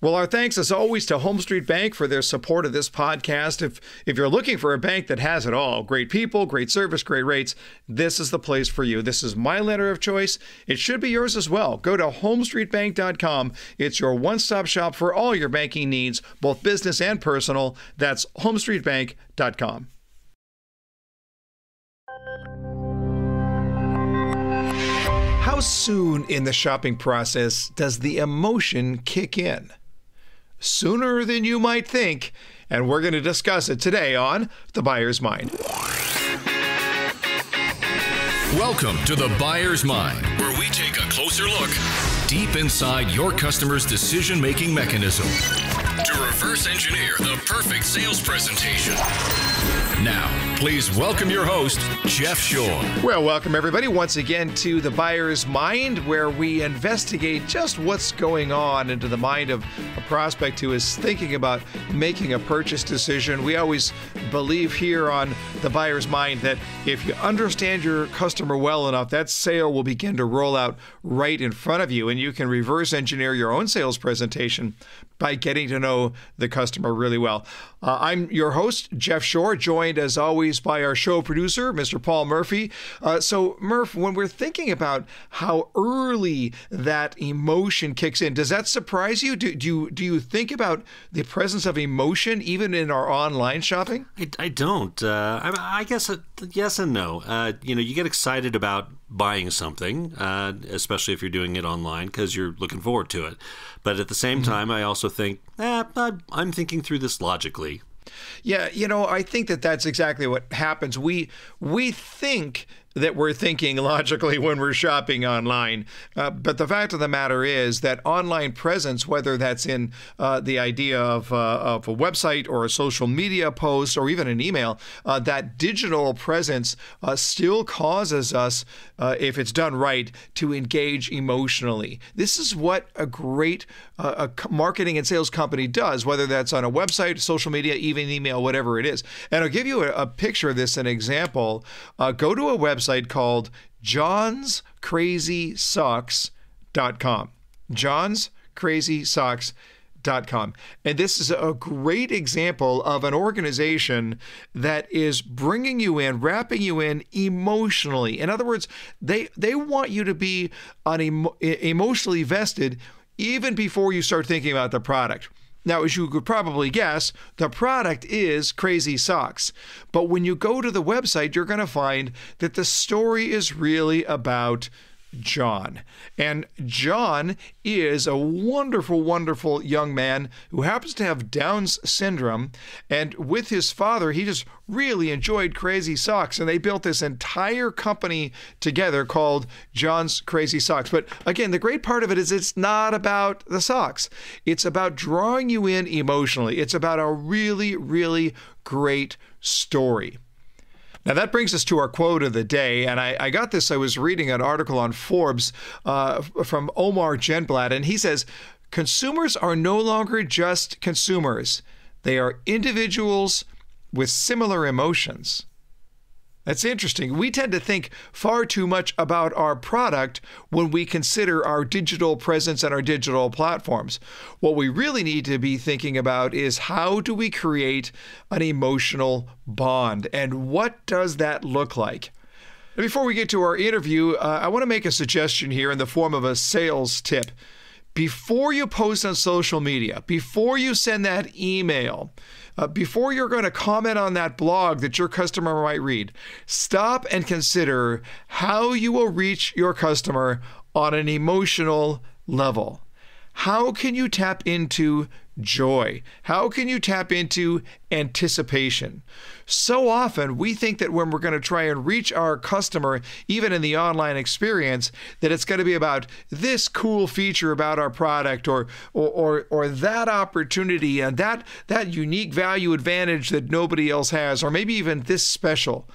Well, our thanks as always to Home Street Bank for their support of this podcast. If if you're looking for a bank that has it all, great people, great service, great rates, this is the place for you. This is my letter of choice. It should be yours as well. Go to homestreetbank.com. It's your one-stop shop for all your banking needs, both business and personal. That's homestreetbank.com. How soon in the shopping process does the emotion kick in? Sooner than you might think, and we're going to discuss it today on The Buyer's Mind. Welcome to The Buyer's Mind, where we take a closer look deep inside your customer's decision making mechanism to reverse engineer the perfect sales presentation. Now, please welcome your host, Jeff Shore. Well, welcome everybody once again to The Buyer's Mind, where we investigate just what's going on into the mind of a prospect who is thinking about making a purchase decision. We always believe here on The Buyer's Mind that if you understand your customer well enough, that sale will begin to roll out right in front of you, and you can reverse engineer your own sales presentation by getting to know the customer really well. Uh, I'm your host, Jeff Shore, joined as always by our show producer, Mr. Paul Murphy. Uh, so, Murph, when we're thinking about how early that emotion kicks in, does that surprise you? Do, do you do you think about the presence of emotion even in our online shopping? I, I don't. Uh, I, I, guess uh, yes and no. Uh, you know, you get excited about buying something, uh, especially if you're doing it online because you're looking forward to it. But at the same mm-hmm. time, I also think, eh, I'm thinking through this logically. Yeah, you know, I think that that's exactly what happens. We we think that we're thinking logically when we're shopping online. Uh, but the fact of the matter is that online presence, whether that's in uh, the idea of, uh, of a website or a social media post or even an email, uh, that digital presence uh, still causes us, if it's done right, to engage emotionally. This is what a great a marketing and sales company does, whether that's on a website, social media, even email, whatever it is. And I'll give you a, a picture of this, an example. go to a website website called johnscrazysocks.com. johnscrazysocks.com. And this is a great example of an organization that is bringing you in, wrapping you in emotionally. In other words, they they want you to be emo- emotionally vested even before you start thinking about the product. Now, as you could probably guess, the product is Crazy Socks. But when you go to the website, you're going to find that the story is really about John. And John is a wonderful, wonderful young man who happens to have Down's syndrome. And with his father, he just really enjoyed Crazy Socks. And they built this entire company together called John's Crazy Socks. But again, the great part of it is it's not about the socks, it's about drawing you in emotionally. It's about a really, really great story. Now, that brings us to our quote of the day. And I, I got this, I was reading an article on Forbes uh, from Omar Genblad, and he says, Consumers are no longer just consumers, they are individuals with similar emotions. That's interesting. We tend to think far too much about our product when we consider our digital presence and our digital platforms. What we really need to be thinking about is how do we create an emotional bond and what does that look like? before we get to our interview, uh, I want to make a suggestion here in the form of a sales tip. Before you post on social media, before you send that email, uh, before you're going to comment on that blog that your customer might read, stop and consider how you will reach your customer on an emotional level. How can you tap into joy? How can you tap into anticipation? So often we think that when we're going to try and reach our customer, even in the online experience, that it's going to be about this cool feature about our product or or or, or that opportunity and that that unique value advantage that nobody else has, or maybe even this special.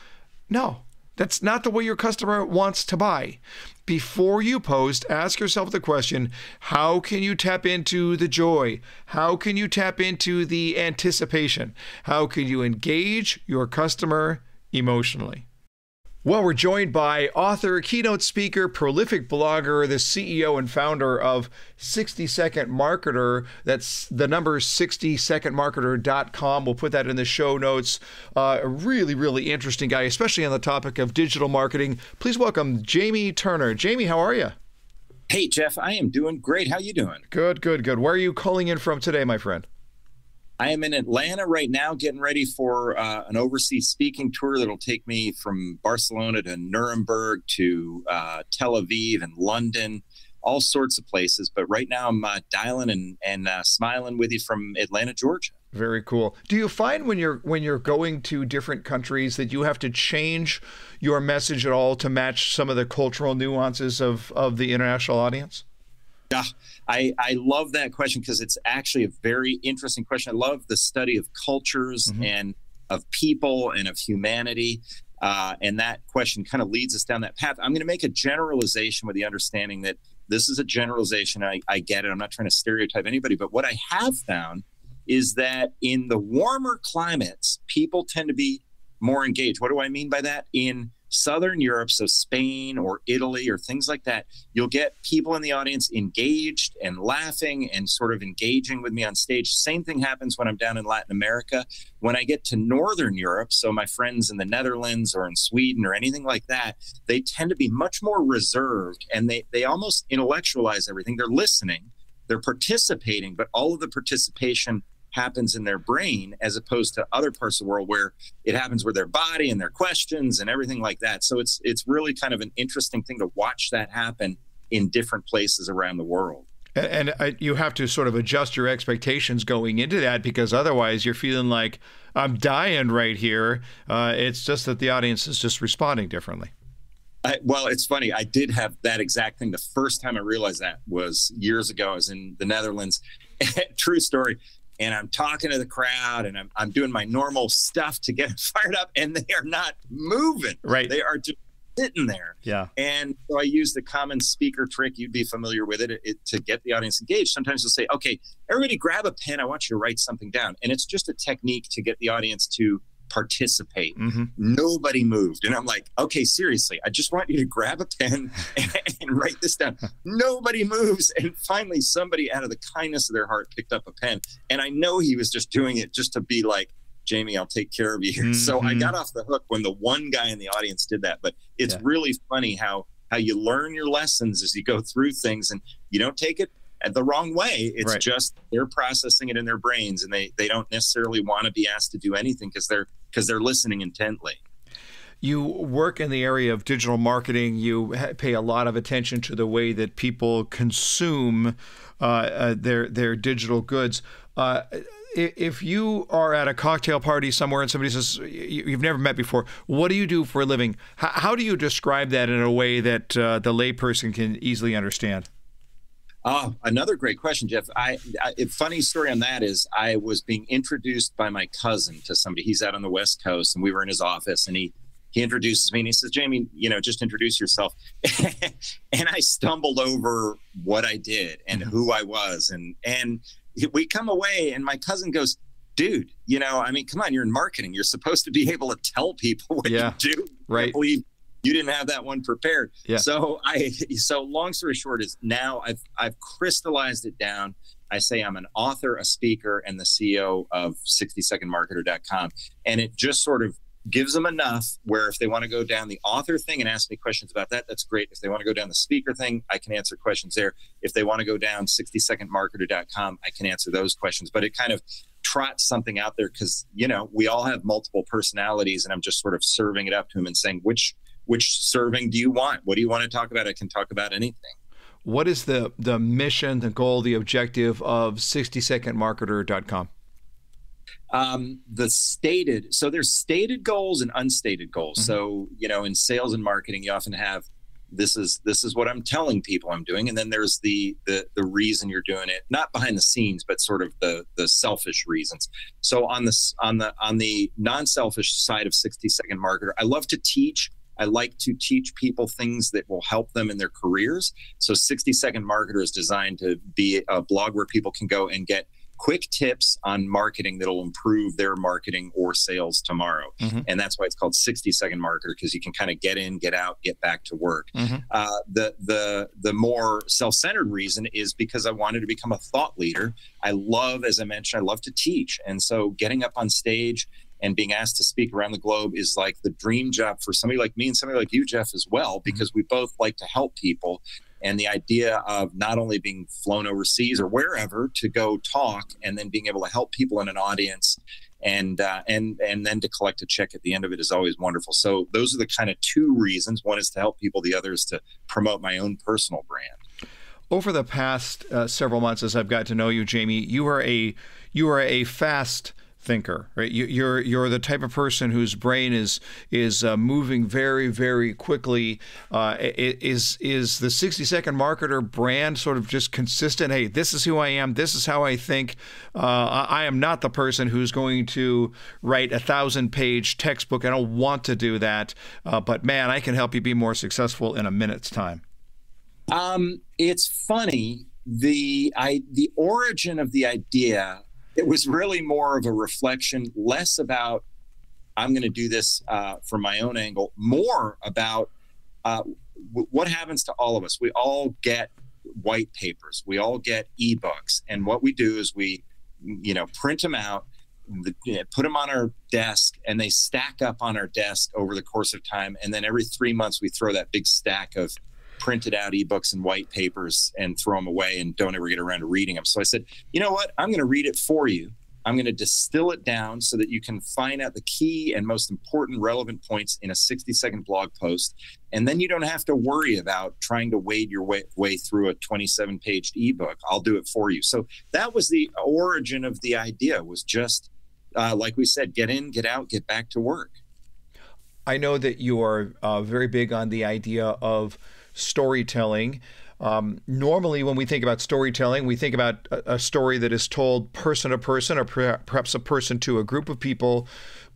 No, that's not the way your customer wants to buy. Before you post, ask yourself the question how can you tap into the joy? How can you tap into the anticipation? How can you engage your customer emotionally? Well, we're joined by author, keynote speaker, prolific blogger, the CEO and founder of 60 Second Marketer. That's the number 60secondmarketer.com. We'll put that in the show notes. Uh, a really, really interesting guy, especially on the topic of digital marketing. Please welcome Jamie Turner. Jamie, how are you? Hey, Jeff, I am doing great. How you doing? Good, good, good. Where are you calling in from today, my friend? I am in Atlanta right now, getting ready for uh, an overseas speaking tour that'll take me from Barcelona to Nuremberg to uh, Tel Aviv and London, all sorts of places. But right now, I'm uh, dialing and and uh, smiling with you from Atlanta, Georgia. Very cool. Do you find when you're when you're going to different countries that you have to change your message at all to match some of the cultural nuances of of the international audience? Yeah, I, I love that question because it's actually a very interesting question. I love the study of cultures mm-hmm. and of people and of humanity. Uh, and that question kind of leads us down that path. I'm going to make a generalization with the understanding that this is a generalization. I, I get it. I'm not trying to stereotype anybody. But what I have found is that in the warmer climates, people tend to be more engaged. What do I mean by that? In Southern Europe, so Spain or Italy or things like that, you'll get people in the audience engaged and laughing and sort of engaging with me on stage. Same thing happens when I'm down in Latin America. When I get to Northern Europe, so my friends in the Netherlands or in Sweden or anything like that, they tend to be much more reserved and they, they almost intellectualize everything. They're listening, they're participating, but all of the participation happens in their brain as opposed to other parts of the world where it happens with their body and their questions and everything like that. So it's it's really kind of an interesting thing to watch that happen in different places around the world. And, and you have to sort of adjust your expectations going into that because otherwise you're feeling like I'm dying right here. Uh, it's just that the audience is just responding differently. I, well, it's funny. I did have that exact thing. The first time I realized that was years ago. I was in the Netherlands. True story and I'm talking to the crowd and I'm, I'm doing my normal stuff to get fired up and they are not moving. Right. They are just sitting there. Yeah. And so I use the common speaker trick. You'd be familiar with it, it, to get the audience engaged. Sometimes you'll say, okay, everybody grab a pen. I want you to write something down. And it's just a technique to get the audience to participate. Mm-hmm. Nobody moved. And I'm like, okay, seriously, I just want you to grab a pen and, and write this down. Nobody moves. And finally, somebody out of the kindness of their heart picked up a pen. And I know he was just doing it just to be like, Jamie, I'll take care of you. Mm-hmm. So I mm-hmm. got off the hook when the one guy in the audience did that. But it's yeah. really funny how how you learn your lessons as you go through things and you don't take it the wrong way. It's right. just they're processing it in their brains, and they they don't necessarily want to be asked to do anything because they're because they're listening intently. You work in the area of digital marketing. You pay a lot of attention to the way that people consume uh, uh, their their digital goods. Uh, if you are at a cocktail party somewhere and somebody says you've never met before, what do you do for a living? How, do you describe that in a way that uh, the layperson can easily understand? Oh, another great question, Jeff. I, I funny story on that is I was being introduced by my cousin to somebody. He's out on the West Coast, and we were in his office, and he he introduces me and he says, "Jamie, you know, just introduce yourself." and I stumbled over what I did and mm-hmm. who I was, and and we come away, and my cousin goes, "Dude, you know, I mean, come on, you're in marketing. You're supposed to be able to tell people what yeah, you do. Right? believe you didn't have that one prepared. Yeah. So I so long story short is now I've I've crystallized it down. I say I'm an author, a speaker, and the CEO of 60secondmarketer.com. And it just sort of gives them enough where if they want to go down the author thing and ask me questions about that, that's great. If they want to go down the speaker thing, I can answer questions there. If they want to go down 60secondmarketer.com, I can answer those questions. But it kind of trots something out there because, you know, we all have multiple personalities and I'm just sort of serving it up to them and saying, which which serving do you want? What do you want to talk about? I can talk about anything. What is the the mission, the goal, the objective of 60secondmarketer.com? Um, the stated so there's stated goals and unstated goals. Mm-hmm. So you know, in sales and marketing, you often have this is this is what I'm telling people I'm doing, and then there's the the the reason you're doing it, not behind the scenes, but sort of the the selfish reasons. So on this on the on the non-selfish side of 60 second marketer, I love to teach I like to teach people things that will help them in their careers. So 60 Second Marketer is designed to be a blog where people can go and get quick tips on marketing that'll improve their marketing or sales tomorrow. Mm-hmm. And that's why it's called 60 second marketer because you can kind of get in, get out, get back to work. Mm-hmm. Uh, the the the more self-centered reason is because I wanted to become a thought leader. I love, as I mentioned, I love to teach. And so getting up on stage and being asked to speak around the globe is like the dream job for somebody like me and somebody like you, Jeff, as well, mm-hmm. because we both like to help people. And the idea of not only being flown overseas or wherever to go talk and then being able to help people in an audience and uh, and and then to collect a check at the end of it is always wonderful. So those are the kind of two reasons. One is to help people. The other is to promote my own personal brand. Over the past uh, several months, as I've got to know you, Jamie, you are a you are a fast thinker, right? You, are you're the type of person whose brain is is uh, moving very very quickly. Uh, is is the 60 second marketer brand sort of just consistent? Hey, this is who I am. This is how I think. Uh, I am not the person who's going to write a thousand page textbook. I don't want to do that. Uh, but man, I can help you be more successful in a minute's time. Um, it's funny the I the origin of the idea it was really more of a reflection, less about I'm going to do this uh, from my own angle, more about uh, w- what happens to all of us. We all get white papers, we all get ebooks, and what we do is we, you know, print them out. put them on our desk and they stack up on our desk over the course of time and then every three months we throw that big stack of printed out ebooks and white papers and throw them away and don't ever get around to reading them. So I said, you know what? I'm going to read it for you. I'm going to distill it down so that you can find out the key and most important relevant points in a 60 second blog post. And then you don't have to worry about trying to wade your way, way through a 27 page ebook. I'll do it for you. So that was the origin of the idea was just, uh, like we said, get in, get out, get back to work. I know that you are uh, very big on the idea of storytelling. Um, normally, when we think about storytelling, we think about a, a story that is told person to person or perhaps a person to a group of people.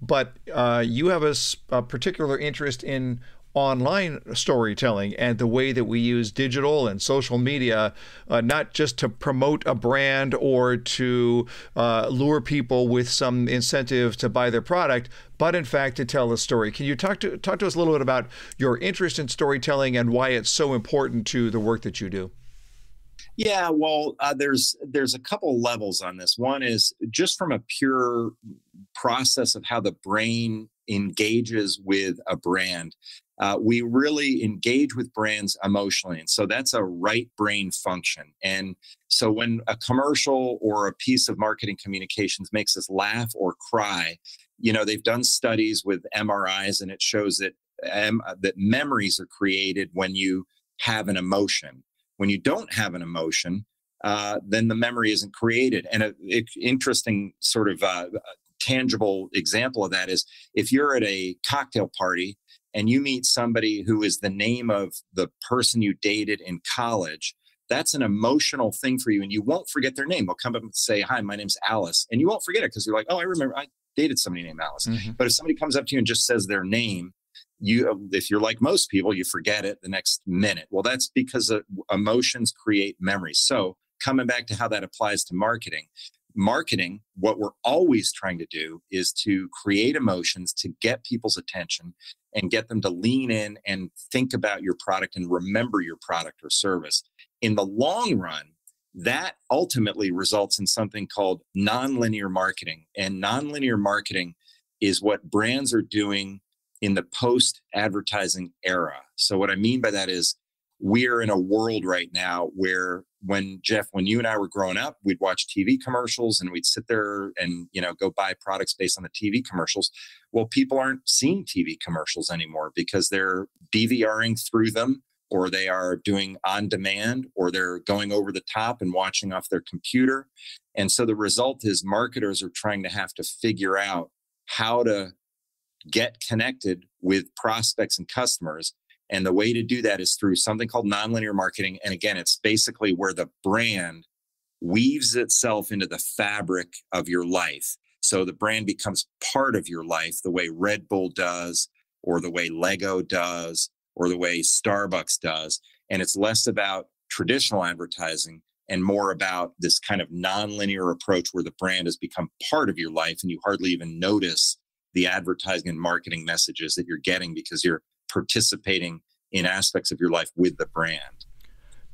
But uh, you have a, a particular interest in online storytelling and the way that we use digital and social media, uh, not just to promote a brand or to uh, lure people with some incentive to buy their product, but in fact to tell a story. Can you talk to talk to us a little bit about your interest in storytelling and why it's so important to the work that you do? Yeah, well, uh, there's there's a couple levels on this. One is just from a pure process of how the brain engages with a brand uh, we really engage with brands emotionally. And so that's a right brain function. And so when a commercial or a piece of marketing communications makes us laugh or cry, you know, they've done studies with MRIs and it shows that, um, that memories are created when you have an emotion. When you don't have an emotion, uh, then the memory isn't created. And an interesting sort of uh, tangible example of that is if you're at a cocktail party and you meet somebody who is the name of the person you dated in college, that's an emotional thing for you. And you won't forget their name. They'll come up and say, Hi, my name's Alice. And you won't forget it because you're like, Oh, I remember I dated somebody named Alice. Mm-hmm. But if somebody comes up to you and just says their name, you if you're like most people you forget it the next minute well that's because emotions create memories so coming back to how that applies to marketing marketing, what we're always trying to do is to create emotions to get people's attention and get them to lean in and think about your product and remember your product or service. In the long run, that ultimately results in something called nonlinear marketing. And nonlinear marketing is what brands are doing in the post advertising era. So, what I mean by that is we're in a world right now where when Jeff, when you and I were growing up, we'd watch TV commercials and we'd sit there and, you know, go buy products based on the TV commercials. Well, people aren't seeing TV commercials anymore because they're DVRing through them or they are doing on demand or they're going over the top and watching off their computer. And so the result is marketers are trying to have to figure out how to get connected with prospects and customers and the way to do that is through something called nonlinear marketing. And again, it's basically where the brand weaves itself into the fabric of your life. So the brand becomes part of your life the way Red Bull does, or the way Lego does, or the way Starbucks does. And it's less about traditional advertising and more about this kind of nonlinear approach where the brand has become part of your life and you hardly even notice the advertising and marketing messages that you're getting because you're participating in aspects of your life with the brand.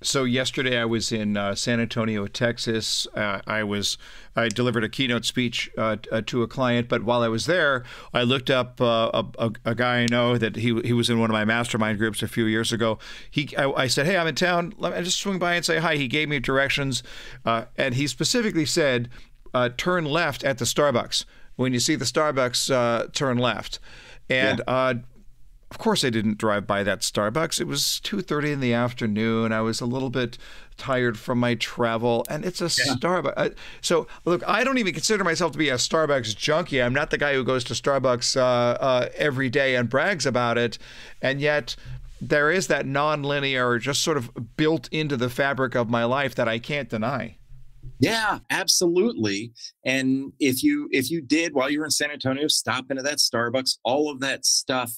So yesterday I was in uh, San Antonio, Texas. Uh, I was I delivered a keynote speech uh, uh to a client, but while I was there, I looked up uh, a, a, guy I know that he he was in one of my mastermind groups a few years ago. He I, I said, "Hey, I'm in town. Let me just swing by and say hi." He gave me directions, uh, and he specifically said, "Turn left at the Starbucks. When you see the Starbucks, turn left." And yeah. Of course, I didn't drive by that Starbucks. It was 2:30 in the afternoon. I was a little bit tired from my travel, and it's a yeah. Starbucks. Uh, so, look, I don't even consider myself to be a Starbucks junkie. I'm not the guy who goes to Starbucks uh, uh, every day and brags about it, and yet there is that non-linear, just sort of built into the fabric of my life that I can't deny. Yeah, absolutely. And if you if you did while you were in San Antonio, stop into that Starbucks, all of that stuff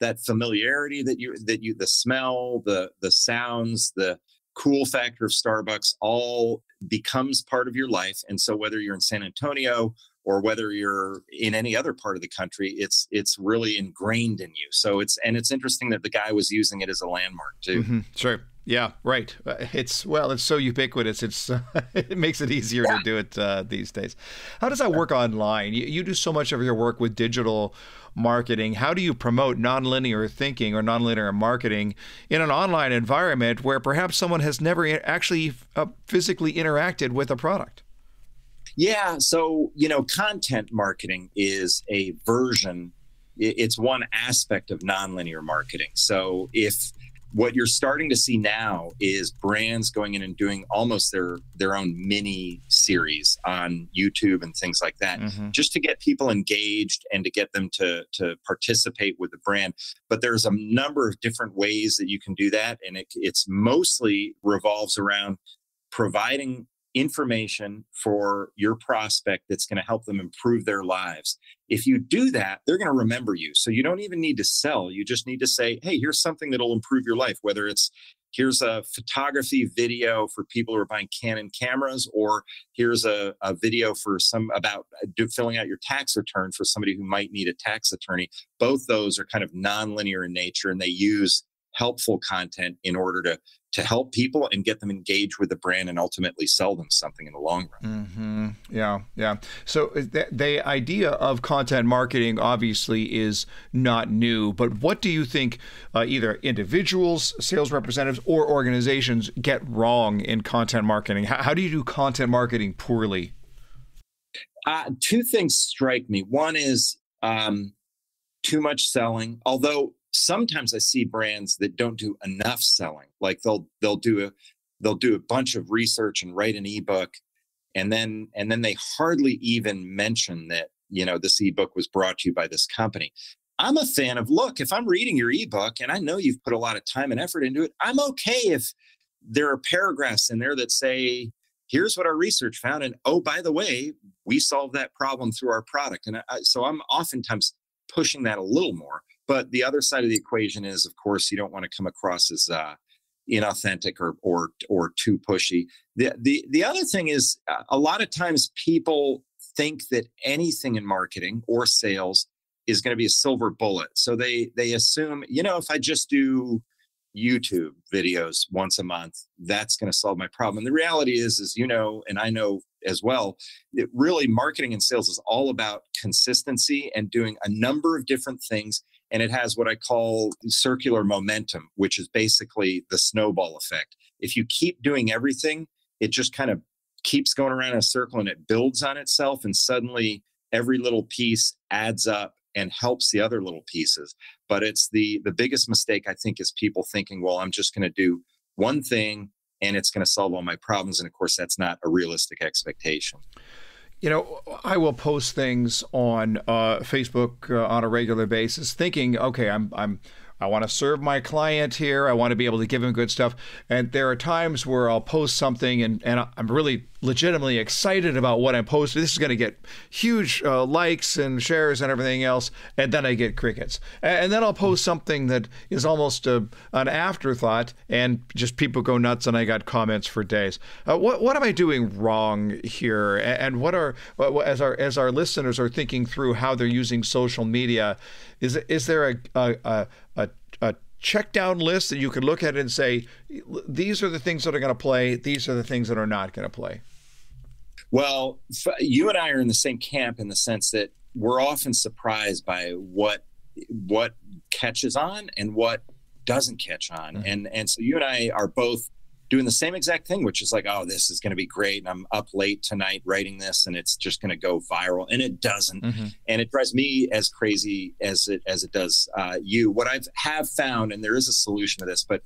that familiarity that you that you the smell the the sounds the cool factor of starbucks all becomes part of your life. And so whether you're in san antonio or whether you're in any other part of the country it's it's really ingrained in you. So it's and it's interesting that the guy was using it as a landmark too. Mm-hmm. sure yeah, right. Uh, it's well, it's so ubiquitous. It's it makes it easier yeah. to do it uh, these days. How does that work online? You, you do so much of your work with digital marketing. How do you promote nonlinear thinking or nonlinear marketing in an online environment where perhaps someone has never actually uh, physically interacted with a product? Yeah, so you know, content marketing is a version. It's one aspect of nonlinear marketing. So if what you're starting to see now is brands going in and doing almost their their own mini series on YouTube and things like that mm-hmm. just to get people engaged and to get them to to participate with the brand but there's a number of different ways that you can do that and it, it's mostly revolves around providing information for your prospect that's going to help them improve their lives. If you do that, they're going to remember you. So you don't even need to sell. You just need to say, hey, here's something that'll improve your life, whether it's here's a photography video for people who are buying Canon cameras, or here's a, a video for some about uh, filling out your tax return for somebody who might need a tax attorney. Both those are kind of nonlinear in nature and they use helpful content in order to to help people and get them engaged with the brand and ultimately sell them something in the long run. Mm-hmm. Yeah, yeah. So uh, the, the idea of content marketing obviously is not new, but what do you think uh, either individuals, sales representatives, or organizations get wrong in content marketing? How, how do you do content marketing poorly? Uh, two things strike me. One is um, too much selling, although sometimes I see brands that don't do enough selling. Like they'll they'll do a they'll do a bunch of research and write an ebook and then and then they hardly even mention that you know this ebook was brought to you by this company. I'm a fan of look, if I'm reading your ebook and I know you've put a lot of time and effort into it, I'm okay if there are paragraphs in there that say here's what our research found and oh by the way we solved that problem through our product and I, so i'm oftentimes pushing that a little more but the other side of the equation is, of course, you don't want to come across as uh, inauthentic or or or too pushy. The the the other thing is, uh, a lot of times people think that anything in marketing or sales is going to be a silver bullet. So they they assume, you know, if I just do YouTube videos once a month, that's going to solve my problem. And the reality is, is you know, and I know as well, it really marketing and sales is all about consistency and doing a number of different things and it has what I call circular momentum, which is basically the snowball effect. If you keep doing everything, it just kind of keeps going around in a circle and it builds on itself, and suddenly every little piece adds up and helps the other little pieces. But it's the the biggest mistake I think is people thinking, well, I'm just going to do one thing and it's going to solve all my problems, and of course that's not a realistic expectation you know, I will post things on uh, Facebook uh, on a regular basis, thinking, okay, I'm I'm I want to serve my client here. I want to be able to give him good stuff. And there are times where I'll post something and, and I'm really legitimately excited about what I'm posting. This is going to get huge uh, likes and shares and everything else, and then I get crickets. And, then I'll post something that is almost a, an afterthought, and just people go nuts, and I got comments for days. Uh, what what am I doing wrong here? And what are as our as our listeners are thinking through how they're using social media, is is there a a, a, a check down list that you could look at and say, these are the things that are going to play, these are the things that are not going to play? Well, you and I are in the same camp in the sense that we're often surprised by what what catches on and what doesn't catch on. Mm-hmm. And and so you and I are both doing the same exact thing, which is like, oh, this is going to be great. And I'm up late tonight writing this and it's just going to go viral. And it doesn't. Mm-hmm. And it drives me as crazy as it, as it does uh, you. What I've have found, and there is a solution to this, but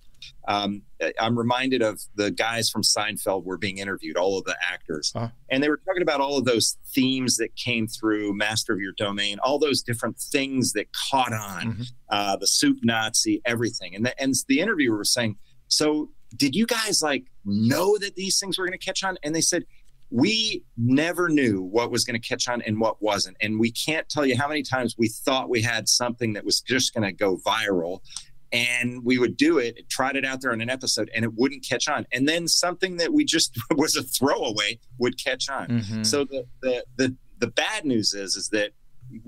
um, I'm reminded of the guys from Seinfeld were being interviewed, all of the actors, uh-huh. and they were talking about all of those themes that came through Master of Your Domain, all those different things that caught on, mm-hmm. uh, the soup Nazi, everything. And the, and the interviewer was saying, so did you guys like know that these things were going to catch on? And they said, we never knew what was going to catch on and what wasn't. And we can't tell you how many times we thought we had something that was just going to go viral. And we would do it, tried it out there on an episode, and it wouldn't catch on. And then something that we just was a throwaway would catch on. Mm-hmm. So the, the the the bad news is is that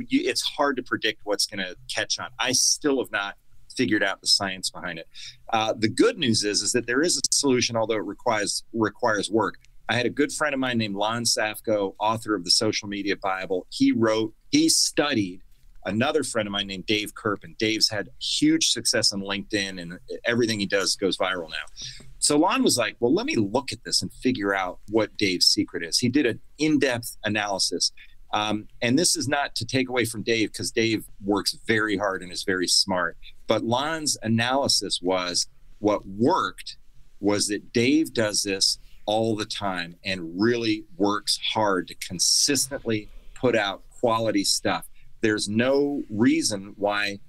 it's hard to predict what's going to catch on. I still have not figured out the science behind it. Uh, the good news is is that there is a solution, although it requires requires work. I had a good friend of mine named Lon Safko, author of the Social Media Bible. He wrote, he studied another friend of mine named Dave Kerpen, and Dave's had huge success on LinkedIn, and everything he does goes viral now. So Lon was like, "Well, let me look at this and figure out what Dave's secret is." He did an in-depth analysis. Um, and this is not to take away from Dave because Dave works very hard and is very smart. But Lon's analysis was what worked was that Dave does this all the time and really works hard to consistently put out quality stuff. There's no reason why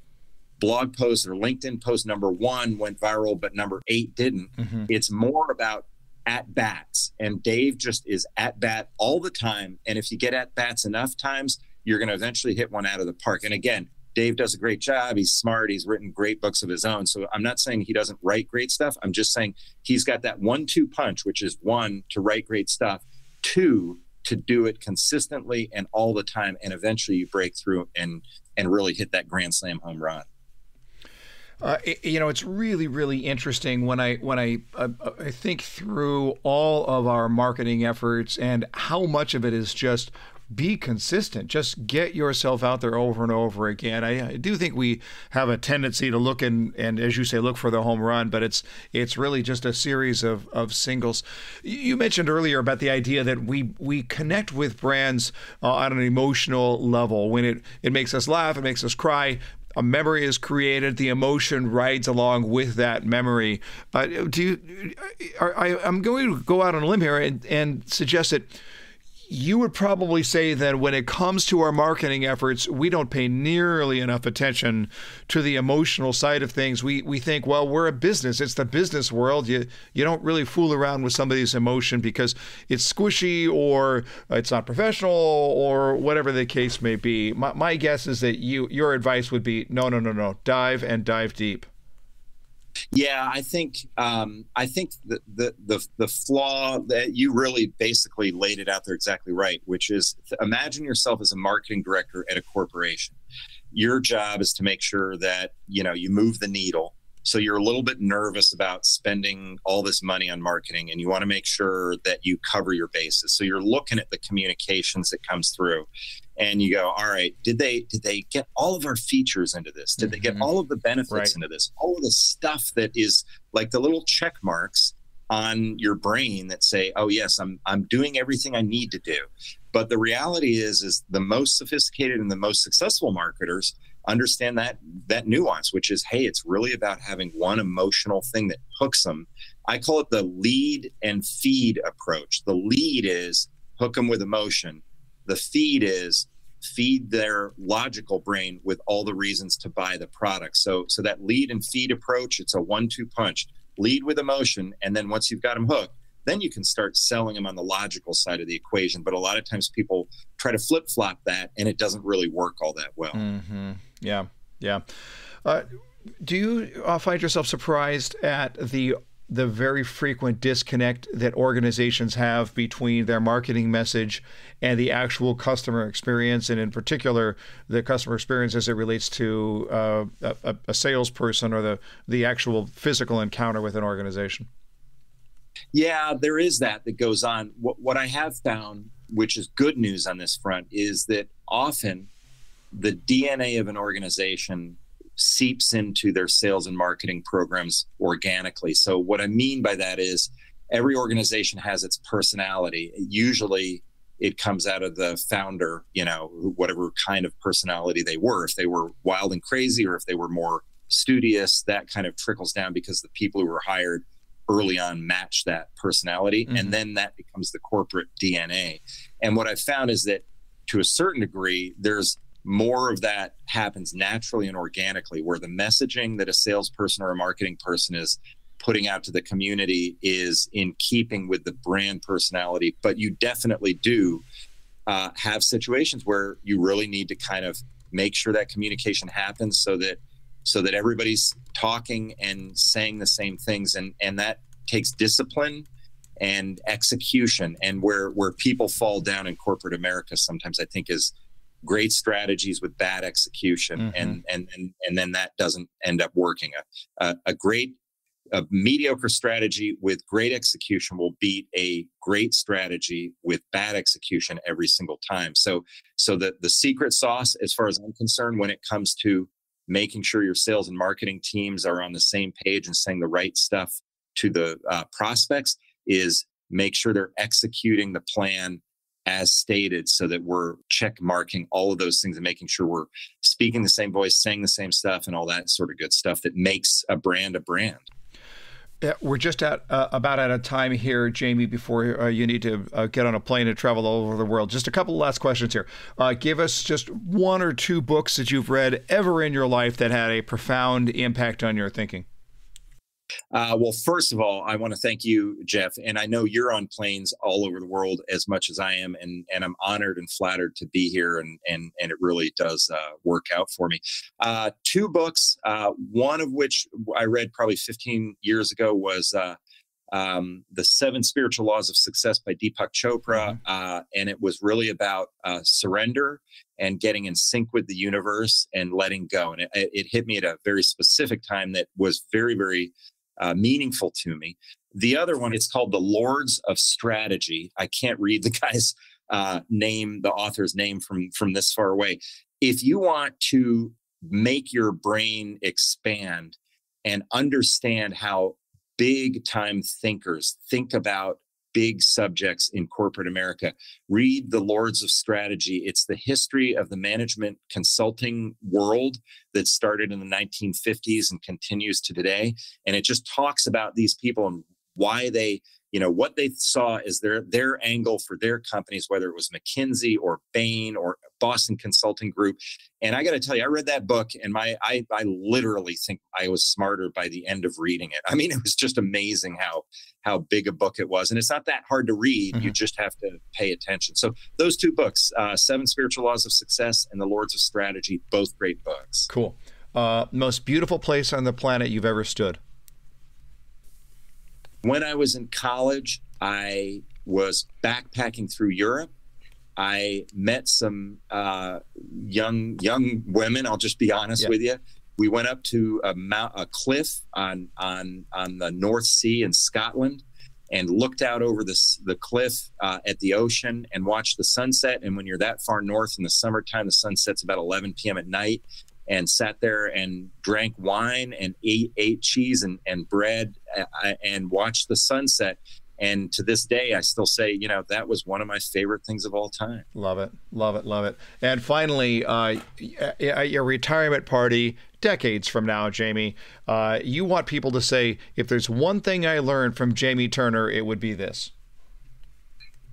blog post or LinkedIn post number one went viral, but number eight didn't. Mm-hmm. It's more about at bats. And Dave just is at bat all the time. And if you get at bats enough times, you're going to eventually hit one out of the park. And again, Dave does a great job. He's smart. He's written great books of his own. So I'm not saying he doesn't write great stuff. I'm just saying he's got that one two punch, which is one, to write great stuff, two, to do it consistently and all the time. And eventually you break through and and really hit that grand slam home run. Uh, it, you know, it's really, really interesting when I when I uh, I think through all of our marketing efforts and how much of it is just be consistent. Just get yourself out there over and over again. I, I, do think we have a tendency to look and, and as you say, look for the home run, but it's it's really just a series of, of singles. You mentioned earlier about the idea that we we connect with brands uh, on an emotional level. When it, it makes us laugh, it makes us cry, a memory is created, the emotion rides along with that memory. Uh, do you? I, am going to go out on a limb here and, and suggest that you would probably say that when it comes to our marketing efforts, we don't pay nearly enough attention to the emotional side of things. We we think, well, we're a business; it's the business world. You you don't really fool around with somebody's emotion because it's squishy or it's not professional or whatever the case may be. My, my guess is that you your advice would be, no, no, no, no, dive and dive deep. Yeah, I think um, I think the, the, the the flaw that you really basically laid it out there exactly right, which is imagine yourself as a marketing director at a corporation. Your job is to make sure that you know you move the needle. So you're a little bit nervous about spending all this money on marketing, and you want to make sure that you cover your bases. So you're looking at the communications that comes through, and you go all right did they did they get all of our features into this did mm-hmm. they get mm-hmm. all of the benefits right. into this all of the stuff that is like the little check marks on your brain that say oh yes i'm i'm doing everything i need to do but the reality is is the most sophisticated and the most successful marketers understand that that nuance which is hey it's really about having one emotional thing that hooks them i call it the lead and feed approach the lead is hook them with emotion the feed is feed their logical brain with all the reasons to buy the product. So so that lead and feed approach, it's a one-two punch. Lead with emotion, and then once you've got them hooked, then you can start selling them on the logical side of the equation. But a lot of times people try to flip flop that, and it doesn't really work all that well. Mm-hmm. Yeah, yeah. Uh, do you uh, find yourself surprised at the the very frequent disconnect that organizations have between their marketing message and the actual customer experience, and in particular, the customer experience as it relates to uh, a, a salesperson or the the actual physical encounter with an organization. Yeah, there is that that goes on. What, what I have found, which is good news on this front, is that often the DNA of an organization seeps into their sales and marketing programs organically. So, what I mean by that is every organization has its personality. Usually, it comes out of the founder, you know, whatever kind of personality they were. If they were wild and crazy, or if they were more studious, that kind of trickles down because the people who were hired early on match that personality. Mm-hmm. And then that becomes the corporate DNA. And what I've found is that to a certain degree, there's more of that happens naturally and organically, where the messaging that a salesperson or a marketing person is putting out to the community is in keeping with the brand personality. But you definitely do uh, have situations where you really need to kind of make sure that communication happens so that so that everybody's talking and saying the same things and and that takes discipline and execution and where where people fall down in corporate america sometimes i think is great strategies with bad execution mm-hmm. and, and and and then that doesn't end up working a, a, a great a mediocre strategy with great execution will beat a great strategy with bad execution every single time so so the the secret sauce as far as i'm concerned when it comes to making sure your sales and marketing teams are on the same page and saying the right stuff to the uh, prospects is make sure they're executing the plan as stated so that we're check marking all of those things and making sure we're speaking the same voice saying the same stuff and all that sort of good stuff that makes a brand a brand yeah, we're just at uh, about out of time here, Jamie. Before uh, you need to uh, get on a plane and travel all over the world, just a couple last questions here. Uh, give us just one or two books that you've read ever in your life that had a profound impact on your thinking. Uh, well, first of all, I want to thank you, Jeff, and I know you're on planes all over the world as much as I am, and and I'm honored and flattered to be here, and and and it really does uh, work out for me. Uh, two books, uh, one of which I read probably 15 years ago was. Uh, um, the Seven Spiritual Laws of Success by Deepak Chopra. Mm-hmm. Uh, and it was really about surrender and getting in sync with the universe and letting go. And it, it, hit me at a very specific time that was very, very uh, meaningful to me. The other one, it's called The Lords of Strategy. I can't read the guy's uh, name, the author's name from from this far away. If you want to make your brain expand and understand how big time thinkers think about big subjects in corporate America. Read The Lords of Strategy. It's the history of the management consulting world that started in the 1950s and continues to today. And it just talks about these people and why they you know what they saw as their their angle for their companies whether it was mckinsey or bain or boston consulting group and i got to tell you i read that book and my I, I literally think i was smarter by the end of reading it i mean it was just amazing how how big a book it was and it's not that hard to read mm-hmm. you just have to pay attention so those two books uh, seven spiritual laws of success and the lords of strategy both great books cool uh, most beautiful place on the planet you've ever stood when I was in college, I was backpacking through Europe. I met some uh, young young women. I'll just be honest yeah. with you. We went up to a, mount, a cliff on on on the North Sea in Scotland, and looked out over this the cliff uh, at the ocean and watched the sunset. And when you're that far north in the summertime, the sun sets about 11 p.m. at night and sat there and drank wine and ate, ate cheese and, and bread uh, and watched the sunset. And to this day, I still say, you know, that was one of my favorite things of all time. Love it. Love it. Love it. And finally, uh, at your retirement party, decades from now, Jamie, uh, you want people to say, if there's one thing I learned from Jamie Turner, it would be this.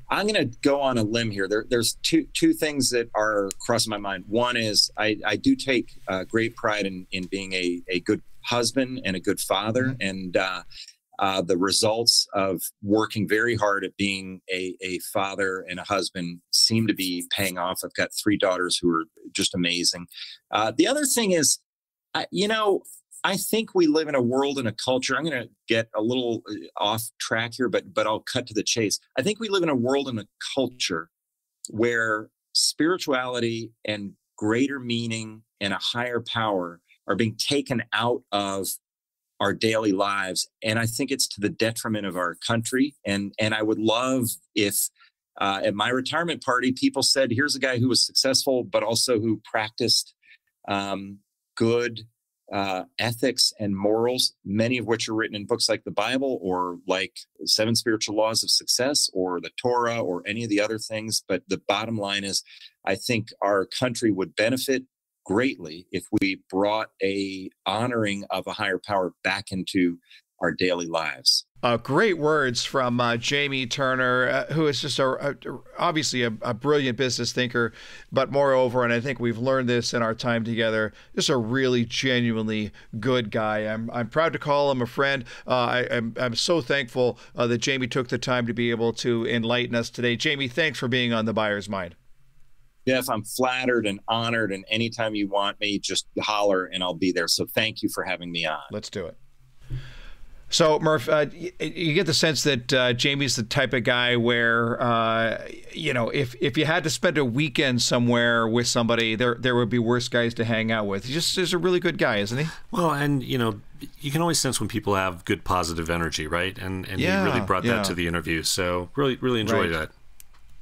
I'm going to go on a limb here. There, there's two two things that are crossing my mind. One is I, I do take uh, great pride in in being a, a good husband and a good father, mm-hmm. and uh, uh, the results of working very hard at being a, a father and a husband seem to be paying off. I've got three daughters who are just amazing. Uh, the other thing is, uh, you know, I think we live in a world and a culture. I'm going to get a little uh, off track here, but but I'll cut to the chase. I think we live in a world and a culture where spirituality and greater meaning and a higher power are being taken out of our daily lives and i think it's to the detriment of our country and and i would love if uh, at my retirement party people said here's a guy who was successful but also who practiced um, good uh, ethics and morals many of which are written in books like the bible or like seven spiritual laws of success or the torah or any of the other things but the bottom line is i think our country would benefit greatly if we brought a honoring of a higher power back into our daily lives. Uh, great words from uh, Jamie Turner, uh, who is just a, a obviously a, a, brilliant business thinker, but moreover, and I think we've learned this in our time together, just a really genuinely good guy. I'm, I'm proud to call him a friend. Uh, I, I'm, I'm so thankful uh, that Jamie took the time to be able to enlighten us today. Jamie, thanks for being on the Buyer's Mind. Jeff, I'm flattered and honored. And anytime you want me, just holler and I'll be there. So thank you for having me on. Let's do it. So, Murph, uh, you, get the sense that uh, Jamie's the type of guy where, uh, you know, if, if you had to spend a weekend somewhere with somebody, there there would be worse guys to hang out with. He just is a really good guy, isn't he? Well, and, you know, you can always sense when people have good positive energy, right? And and yeah, he really brought that yeah. to the interview. So, really, really enjoyed right. that.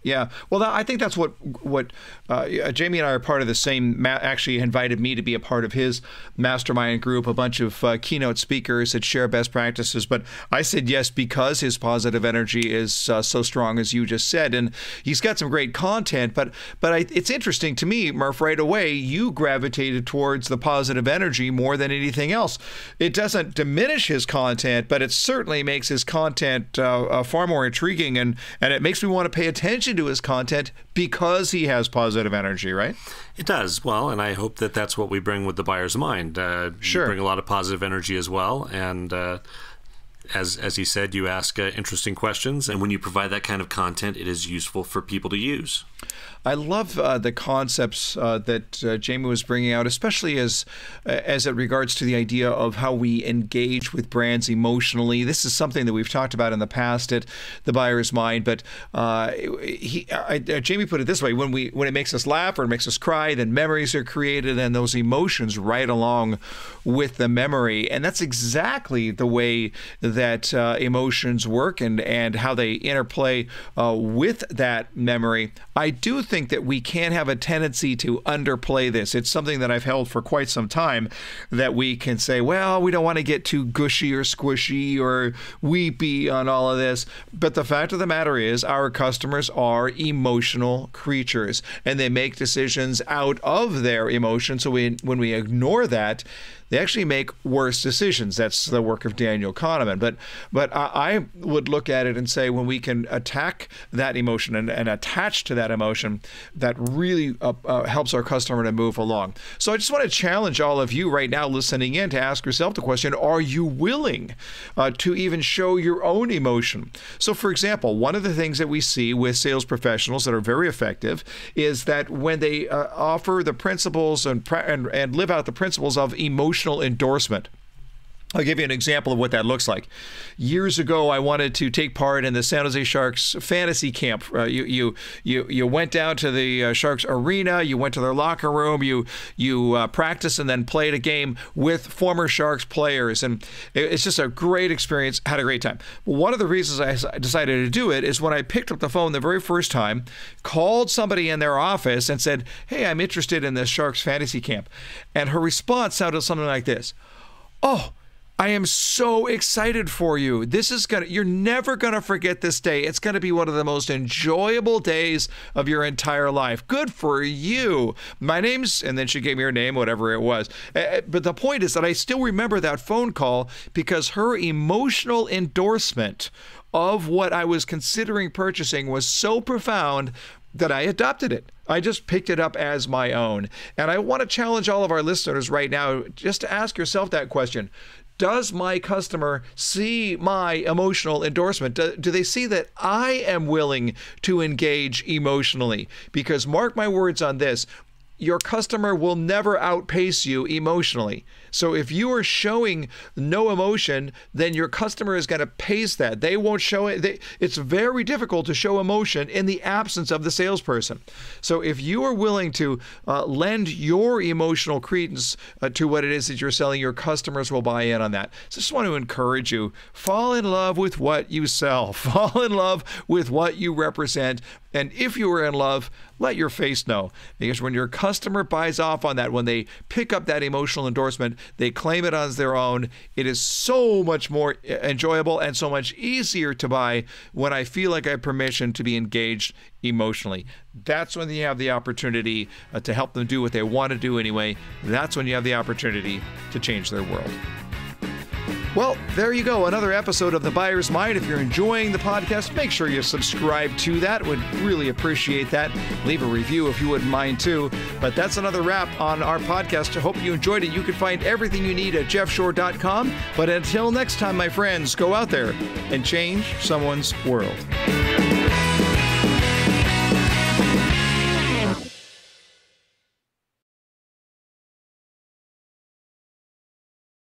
Yeah, well, I think that's what what uh, Jamie and I are part of the same. Ma- actually, invited me to be a part of his mastermind group, a bunch of uh, keynote speakers that share best practices. But I said yes because his positive energy is uh, so strong, as you just said, and he's got some great content. But but I, it's interesting to me, Murph. Right away, you gravitated towards the positive energy more than anything else. It doesn't diminish his content, but it certainly makes his content uh, uh, far more intriguing, and and it makes me want to pay attention attention to his content because he has positive energy, right? It does. Well, and I hope that that's what we bring with the buyer's mind. Uh, sure. bring a lot of positive energy as well. And uh, as, as he said, you ask uh, interesting questions. And when you provide that kind of content, it is useful for people to use. I love uh, the concepts uh, that uh, Jamie was bringing out, especially as uh, as it regards to the idea of how we engage with brands emotionally. This is something that we've talked about in the past at the buyer's mind, but uh, he, I, uh, Jamie put it this way: when we when it makes us laugh or it makes us cry, then memories are created, and those emotions right along with the memory, and that's exactly the way that emotions work and and how they interplay with that memory. I do think that we can have a tendency to underplay this. It's something that I've held for quite some time that we can say, well, we don't want to get too gushy or squishy or weepy on all of this. But the fact of the matter is, our customers are emotional creatures and they make decisions out of their emotions. So we, when we ignore that, they actually make worse decisions. That's the work of Daniel Kahneman. But but I, would look at it and say when we can attack that emotion and, and attach to that emotion, that really uh, uh, helps our customer to move along. So I just want to challenge all of you right now listening in to ask yourself the question: Are you willing uh, to even show your own emotion? So, for example, one of the things that we see with sales professionals that are very effective is that when they uh, offer the principles and, and and live out the principles of emotion emotional endorsement. I'll give you an example of what that looks like. Years ago, I wanted to take part in the San Jose Sharks fantasy camp. Uh, you, you, you, you went down to the uh, Sharks arena, you went to their locker room, you, you uh, practiced and then played a game with former Sharks players. And it's just a great experience, had a great time. One of the reasons I decided to do it is when I picked up the phone the very first time, called somebody in their office and said, Hey, I'm interested in this Sharks fantasy camp. And her response sounded something like this Oh, I am so excited for you. This is going to, you're never going to forget this day. It's going to be one of the most enjoyable days of your entire life. Good for you. My name's, and then she gave me her name, whatever it was. Eh, eh, but the point is that I still remember that phone call because her emotional endorsement of what I was considering purchasing was so profound that I adopted it. I just picked it up as my own. And I want to challenge all of our listeners right now just to ask yourself that question does my customer see my emotional endorsement? Do, do, they see that I am willing to engage emotionally? Because mark my words on this your customer will never outpace you emotionally. So if you are showing no emotion, then your customer is going to pace that. They won't show it. They, it's very difficult to show emotion in the absence of the salesperson. So if you are willing to uh, lend your emotional credence uh, to what it is that you're selling, your customers will buy in on that. So I just want to encourage you fall in love with what you sell, fall in love with what you represent. And if you are in love, let your face know. Because when your customer buys off on that, when they pick up that emotional endorsement, they claim it as their own, it is so much more enjoyable and so much easier to buy when I feel like I have permission to be engaged emotionally. That's when you have the opportunity uh, to help them do what they want to do anyway. That's when you have the opportunity to change their world. Well, there you go. Another episode of The Buyer's Mind. If you're enjoying the podcast, make sure you subscribe to that. Would really appreciate that. Leave a review if you wouldn't mind too. But that's another wrap on our podcast. I hope you enjoyed it. You can find everything you need at jeffshore.com. But until next time, my friends, go out there and change someone's world.